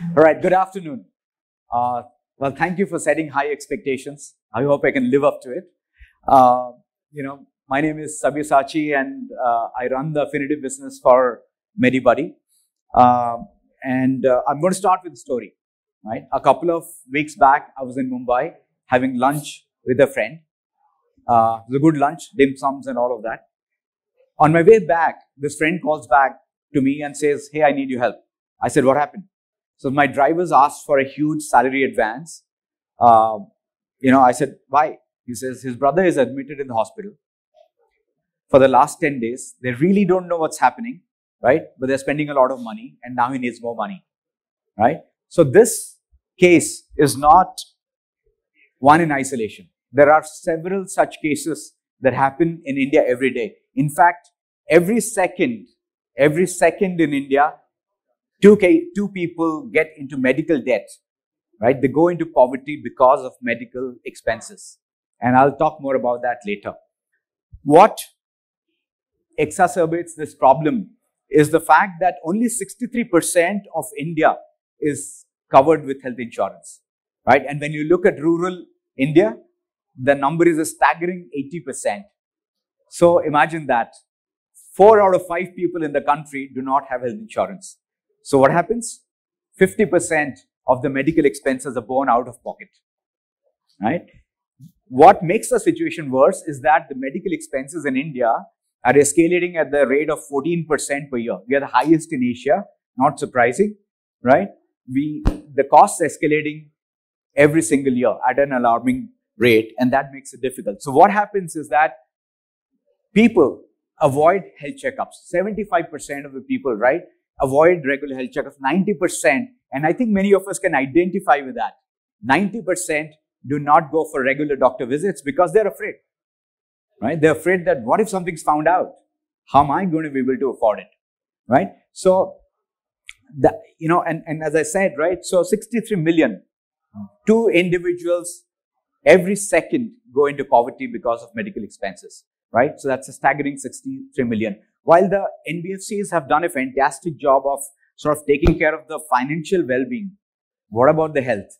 All right, good afternoon. Uh, well, thank you for setting high expectations. I hope I can live up to it. Uh, you know, my name is Sabyasachi and uh, I run the affinity business for MediBuddy. Um, and uh, I'm going to start with a story, right? A couple of weeks back, I was in Mumbai having lunch with a friend. Uh, it was a good lunch, dim sums and all of that. On my way back, this friend calls back to me and says, Hey, I need your help. I said, What happened? So my drivers asked for a huge salary advance. Uh, you know, I said, Why? He says, His brother is admitted in the hospital for the last 10 days. They really don't know what's happening, right? But they're spending a lot of money and now he needs more money, right? So this case is not one in isolation. There are several such cases that happen in India every day. In fact, every second, every second in India, two, two people get into medical debt, right? They go into poverty because of medical expenses. And I'll talk more about that later. What exacerbates this problem is the fact that only 63% of India is covered with health insurance, right? And when you look at rural India, the number is a staggering 80%. So imagine that four out of five people in the country do not have health insurance. So what happens? 50% of the medical expenses are borne out of pocket, right? What makes the situation worse is that the medical expenses in India are escalating at the rate of 14% per year. We are the highest in Asia, not surprising, right? We, the costs escalating every single year at an alarming rate, and that makes it difficult. So what happens is that people avoid health checkups. 75% of the people, right, avoid regular health checkups. 90%, and I think many of us can identify with that. 90% do not go for regular doctor visits because they're afraid, right? They're afraid that what if something's found out? How am I going to be able to afford it, right? So, that, you know, and, and as I said, right, so 63 million, two individuals every second go into poverty because of medical expenses, right? So that's a staggering 63 million. While the NBFCs have done a fantastic job of sort of taking care of the financial well-being, what about the health?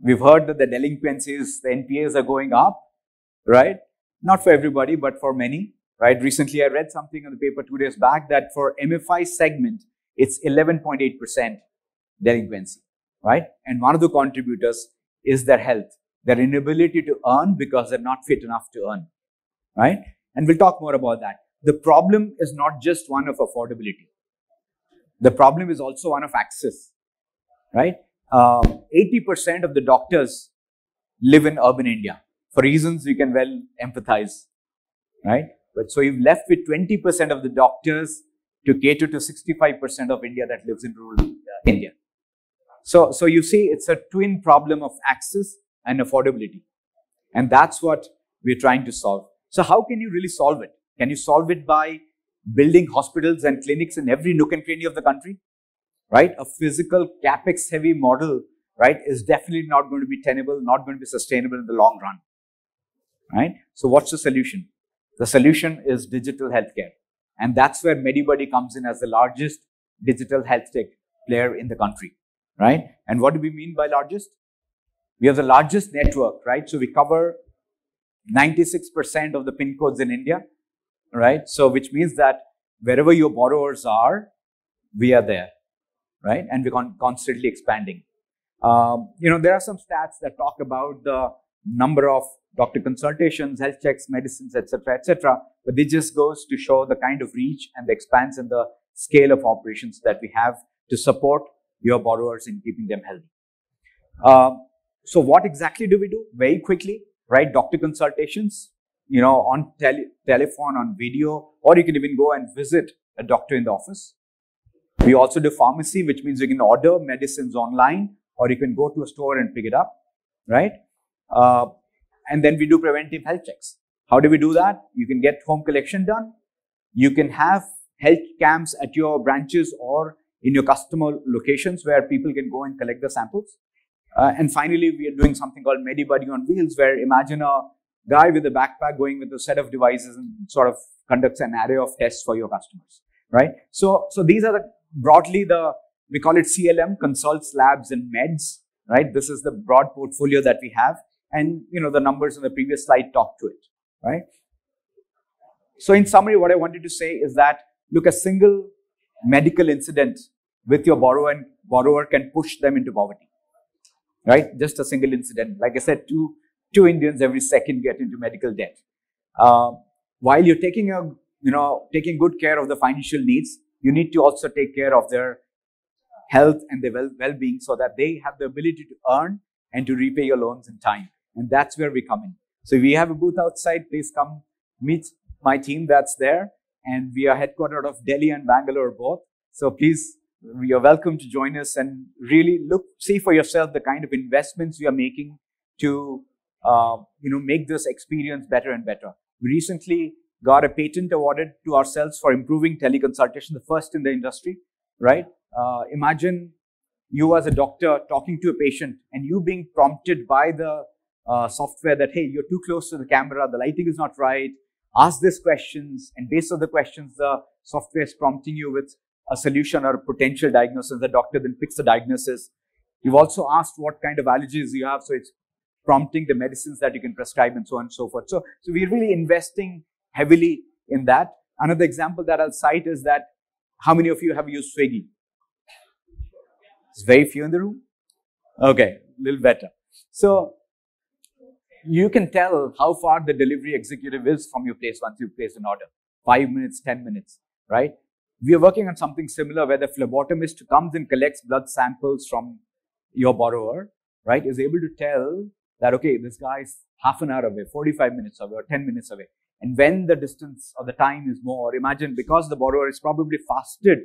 We've heard that the delinquencies, the NPAs are going up, right? Not for everybody, but for many, right? Recently, I read something in the paper two days back that for MFI segment, it's 11.8% delinquency, right? And one of the contributors is their health their inability to earn because they're not fit enough to earn, right? And we'll talk more about that. The problem is not just one of affordability. The problem is also one of access, right? 80% um, of the doctors live in urban India for reasons you can well empathize, right? But so you've left with 20% of the doctors to cater to 65% of India that lives in rural India. So, so you see, it's a twin problem of access and affordability. And that's what we're trying to solve. So how can you really solve it? Can you solve it by building hospitals and clinics in every nook and cranny of the country? Right? A physical capex heavy model, right, is definitely not going to be tenable, not going to be sustainable in the long run. Right? So what's the solution? The solution is digital healthcare. And that's where MediBuddy comes in as the largest digital health tech player in the country. Right? And what do we mean by largest? We have the largest network, right? So we cover 96% of the pin codes in India, right? So which means that wherever your borrowers are, we are there, right? And we're con constantly expanding. Um, you know, there are some stats that talk about the number of doctor consultations, health checks, medicines, etc., etc. But this just goes to show the kind of reach and the expanse and the scale of operations that we have to support your borrowers in keeping them healthy. Um, so what exactly do we do? Very quickly, right? Doctor consultations, you know, on tele telephone, on video, or you can even go and visit a doctor in the office. We also do pharmacy, which means you can order medicines online, or you can go to a store and pick it up, right? Uh, and then we do preventive health checks. How do we do that? You can get home collection done. You can have health camps at your branches or in your customer locations where people can go and collect the samples. Uh, and finally, we are doing something called MediBuddy on Wheels, where imagine a guy with a backpack going with a set of devices and sort of conducts an array of tests for your customers, right? So, so these are the, broadly the we call it CLM, consults, labs, and meds, right? This is the broad portfolio that we have. And, you know, the numbers on the previous slide talk to it, right? So in summary, what I wanted to say is that, look, a single medical incident with your borrower and borrower can push them into poverty, right? Just a single incident. Like I said, two, two Indians every second get into medical debt. Uh, while you're taking a, you know, taking good care of the financial needs, you need to also take care of their health and their well being so that they have the ability to earn and to repay your loans in time. And that's where we come in. So we have a booth outside. Please come meet my team that's there. And we are headquartered of Delhi and Bangalore both. So please, you're welcome to join us and really look, see for yourself the kind of investments we are making to, uh, you know, make this experience better and better. We recently got a patent awarded to ourselves for improving teleconsultation, the first in the industry, right? Uh, imagine you as a doctor talking to a patient and you being prompted by the uh, software that, hey, you're too close to the camera, the lighting is not right, ask these questions, and based on the questions, the software is prompting you with a solution or a potential diagnosis. The doctor then picks the diagnosis. You've also asked what kind of allergies you have, so it's prompting the medicines that you can prescribe and so on and so forth. So, so we're really investing heavily in that. Another example that I'll cite is that how many of you have used Swiggy? It's very few in the room. Okay, a little better. So you can tell how far the delivery executive is from your place once you place an order. Five minutes, 10 minutes, right? We are working on something similar where the phlebotomist comes and collects blood samples from your borrower, right? Is able to tell that, okay, this guy is half an hour away, 45 minutes away, or 10 minutes away. And when the distance or the time is more, imagine because the borrower is probably fasted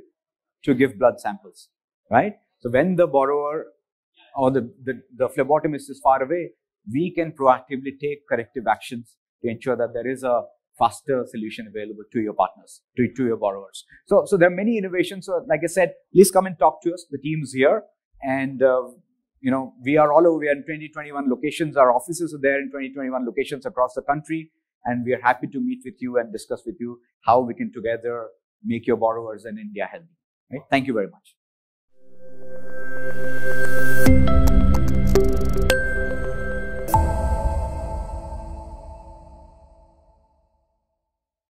to give blood samples, right? So when the borrower or the, the, the phlebotomist is far away, we can proactively take corrective actions to ensure that there is a faster solution available to your partners, to, to your borrowers. So, so there are many innovations. So like I said, please come and talk to us. The team's here. And, uh, you know, we are all over. We are in 2021 locations. Our offices are there in 2021 locations across the country. And we are happy to meet with you and discuss with you how we can together make your borrowers in India healthy. Right? Thank you very much.